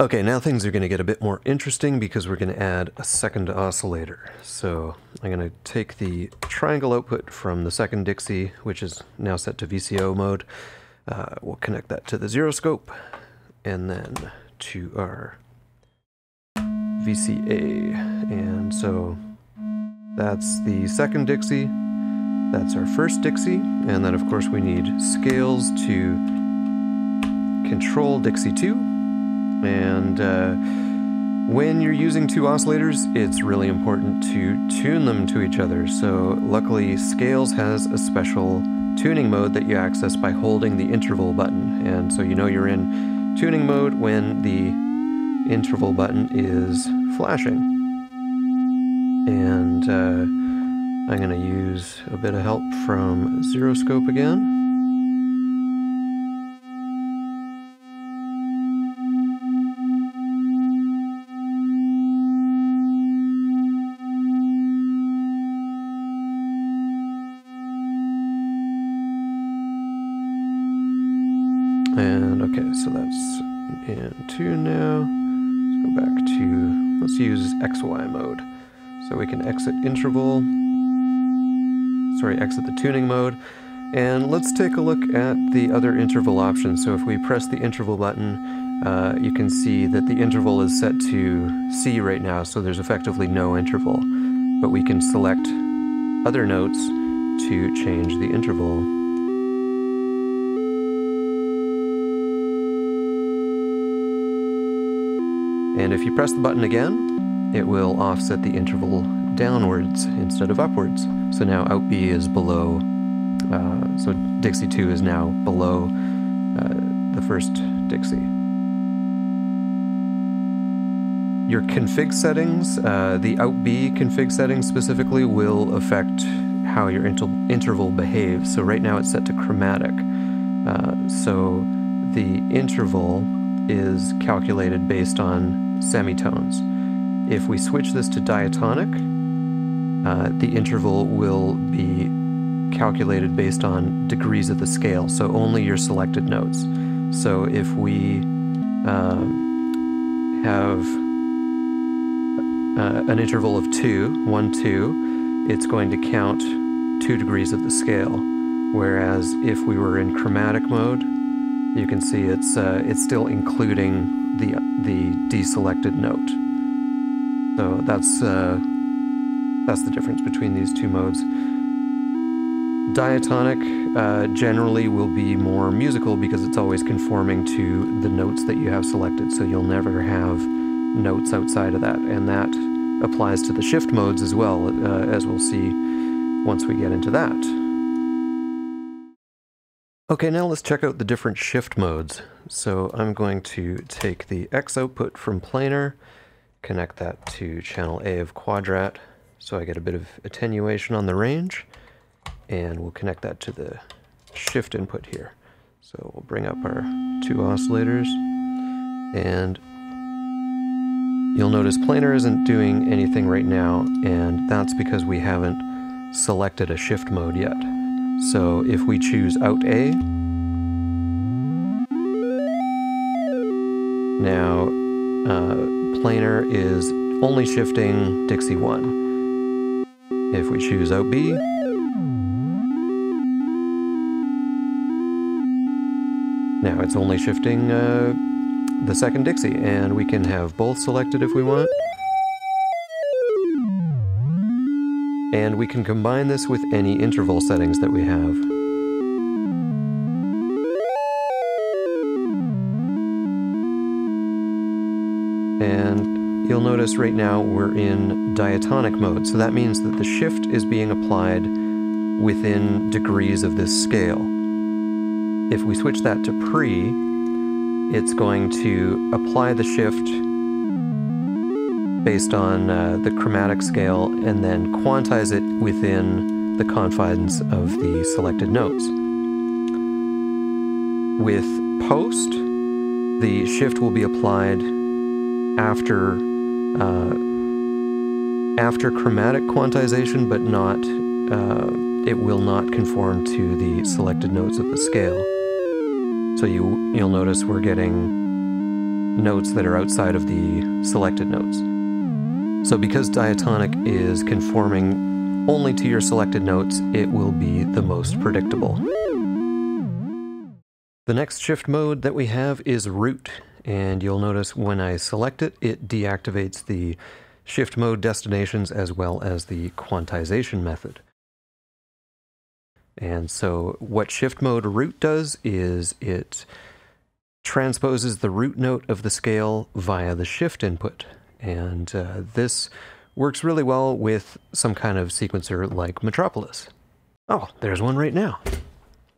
Okay, now things are going to get a bit more interesting because we're going to add a second oscillator. So I'm going to take the triangle output from the second Dixie, which is now set to VCO mode. Uh, we'll connect that to the Zeroscope and then to our VCA. And so that's the second Dixie, that's our first Dixie, and then of course we need scales to control Dixie 2 and uh, when you're using two oscillators, it's really important to tune them to each other. So luckily, Scales has a special tuning mode that you access by holding the interval button. And so you know you're in tuning mode when the interval button is flashing. And uh, I'm going to use a bit of help from Zeroscope again. Okay, so that's in tune now. Let's go back to, let's use XY mode. So we can exit interval, sorry, exit the tuning mode. And let's take a look at the other interval options. So if we press the interval button, uh, you can see that the interval is set to C right now, so there's effectively no interval. But we can select other notes to change the interval. And if you press the button again, it will offset the interval downwards instead of upwards. So now out B is below, uh, so Dixie 2 is now below uh, the first Dixie. Your config settings, uh, the out B config settings specifically, will affect how your inter interval behaves. So right now it's set to chromatic. Uh, so the interval is calculated based on semitones. If we switch this to diatonic, uh, the interval will be calculated based on degrees of the scale, so only your selected notes. So if we um, have uh, an interval of 2, 1, 2, it's going to count 2 degrees of the scale. Whereas if we were in chromatic mode, you can see it's, uh, it's still including the the deselected note. So that's uh, that's the difference between these two modes. Diatonic uh, generally will be more musical because it's always conforming to the notes that you have selected, so you'll never have notes outside of that, and that applies to the shift modes as well, uh, as we'll see once we get into that. Okay, now let's check out the different shift modes. So I'm going to take the X output from planar, connect that to channel A of Quadrax, so I get a bit of attenuation on the range, and we'll connect that to the shift input here. So we'll bring up our two oscillators, and you'll notice planar isn't doing anything right now, and that's because we haven't selected a shift mode yet. So if we choose out A, now uh, planar is only shifting Dixie 1. If we choose out B, now it's only shifting uh, the second Dixie, and we can have both selected if we want. And we can combine this with any interval settings that we have. And you'll notice right now we're in diatonic mode, so that means that the shift is being applied within degrees of this scale. If we switch that to pre, it's going to apply the shift based on uh, the chromatic scale and then quantize it within the confines of the selected notes. With post, the shift will be applied after uh, after chromatic quantization, but not uh, it will not conform to the selected notes of the scale. So you you'll notice we're getting notes that are outside of the selected notes. So because diatonic is conforming only to your selected notes, it will be the most predictable. The next shift mode that we have is root, and you'll notice when I select it, it deactivates the shift mode destinations as well as the quantization method. And so what shift mode root does is it transposes the root note of the scale via the shift input. And uh, this works really well with some kind of sequencer like Metropolix. Oh, there's one right now.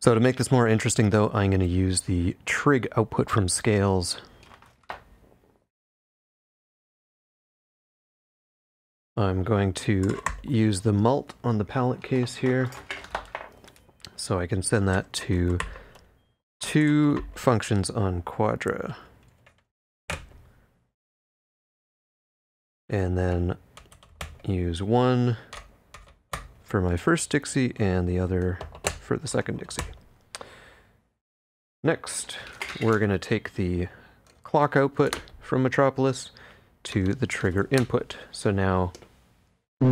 So to make this more interesting though, I'm going to use the trig output from scales. I'm going to use the mult on the palette case here. So I can send that to two functions on Quadrax. And then use one for my first Dixie and the other for the second Dixie. Next, we're going to take the clock output from Metropolix to the trigger input. So now... Uh,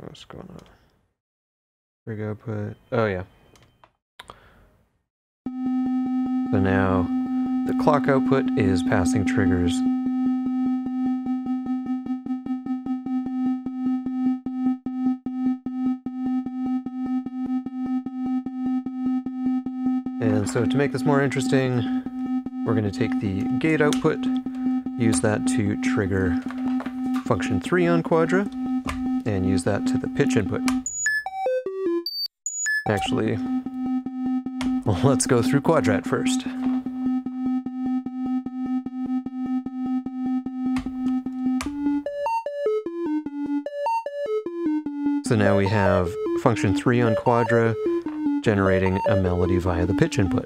what's going on? Trigger output... Oh, yeah. So now the clock output is passing triggers And so to make this more interesting, we're going to take the gate output, use that to trigger function 3 on Quadrax, and use that to the pitch input. Actually, well, let's go through Quadrax first. So now we have function 3 on Quadrax generating a melody via the pitch input.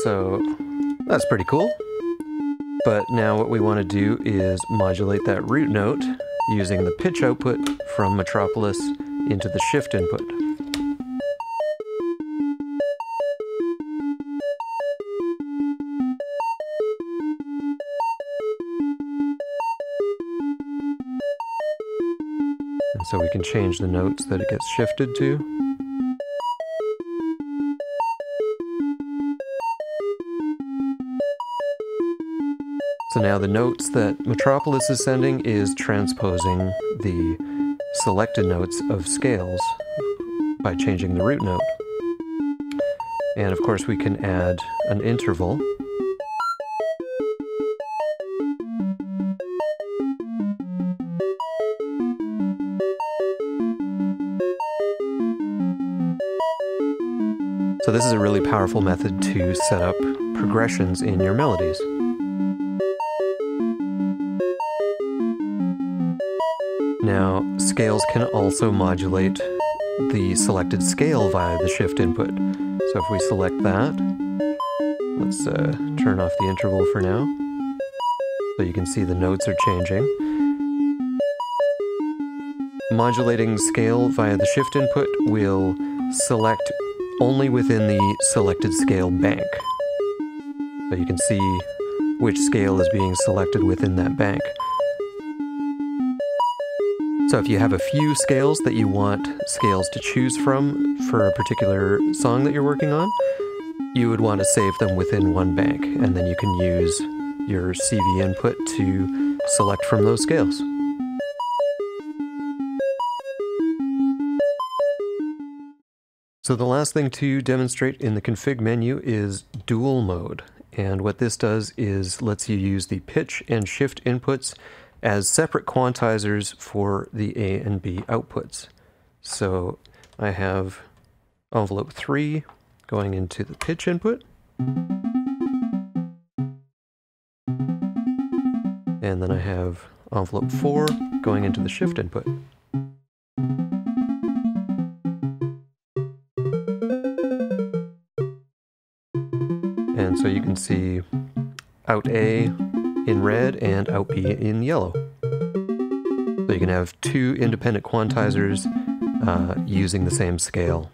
So that's pretty cool. But now what we want to do is modulate that root note using the pitch output from Metropolix into the shift input. So we can change the notes that it gets shifted to. So now the notes that Metropolix is sending is transposing the selected notes of scales by changing the root note. And of course we can add an interval So this is a really powerful method to set up progressions in your melodies. Now, scales can also modulate the selected scale via the shift input. So if we select that, let's uh, turn off the interval for now. So you can see the notes are changing. Modulating scale via the shift input will select only within the selected scale bank. So you can see which scale is being selected within that bank. So if you have a few scales that you want scales to choose from for a particular song that you're working on, you would want to save them within one bank, and then you can use your CV input to select from those scales. So the last thing to demonstrate in the config menu is dual mode. And what this does is lets you use the pitch and shift inputs as separate quantizers for the A and B outputs. So I have envelope 3 going into the pitch input. And then I have envelope 4 going into the shift input. See out A in red and out B in yellow. So you can have two independent quantizers uh, using the same scale.